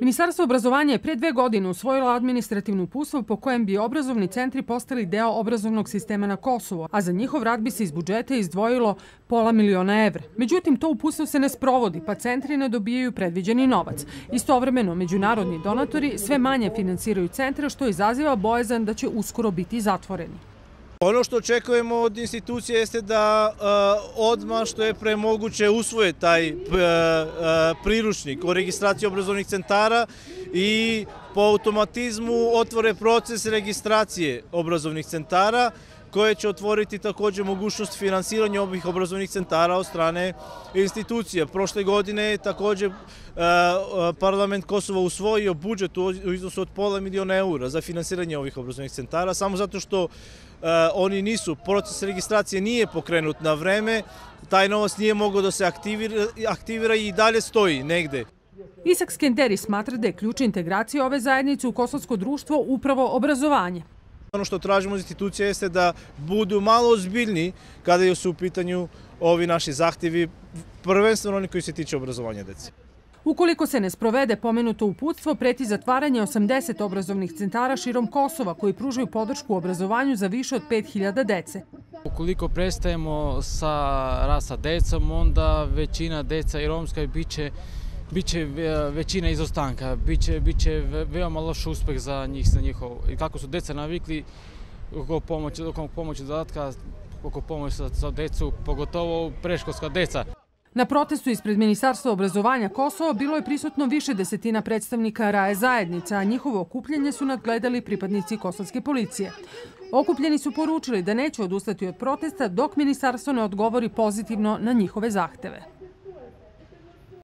Ministarstvo obrazovanja je pre dve godine usvojilo administrativnu uputstvo po kojem bi obrazovni centri postali deo obrazovnog sistema na Kosovo, a za njihov rad bi se iz budžeta izdvojilo pola miliona evra. Međutim, to uputstvo se ne sprovodi, pa centri ne dobijaju predviđeni novac. Istovremeno, međunarodni donatori sve manje finansiraju centre, što izaziva bojezan da će uskoro biti zatvoreni. Ono što očekujemo od institucije jeste da uh, odmah što je premoguće usvoje taj uh, uh, priručnik o registraciji obrazovnih centara i po automatizmu otvore proces registracije obrazovnih centara koje će otvoriti takođe mogućnost finansiranja ovih obrazovnih centara od strane institucija. Prošle godine je takođe parlament Kosova usvojio budžet u iznosu od pola miliona eura za finansiranje ovih obrazovnih centara, samo zato što oni nisu, proces registracije nije pokrenut na vreme, taj novac nije mogao da se aktivira, aktivira i dalje stoji negde. Isak Skenderi smatra da je ključ integracije ove zajednice u kosovsko društvo upravo obrazovanje. Ono što tražimo od institucija jeste da budu malo ozbiljni kada su u pitanju ovi naši zahtjevi, prvenstveno oni koji se tiče obrazovanja dece. Ukoliko se ne sprovede pomenuto uputstvo, preti zatvaranje 80 obrazovnih centara širom Kosova koji pružaju podršku obrazovanju za više od 5000 dece. Ukoliko prestajemo sa rasa decom, onda većina deca i romska biće biće većina izostanka, biće, biće veoma loš uspeh za njih, za njihov. I kako su deca navikli oko pomoći, oko pomoći dodatka, oko pomoći za, za decu, pogotovo preškolska deca. Na protestu ispred Ministarstva obrazovanja Kosova bilo je prisutno više desetina predstavnika Raje zajednica, a njihovo okupljanje su nadgledali pripadnici kosovske policije. Okupljeni su poručili da neće odustati od protesta dok ministarstvo ne odgovori pozitivno na njihove zahteve.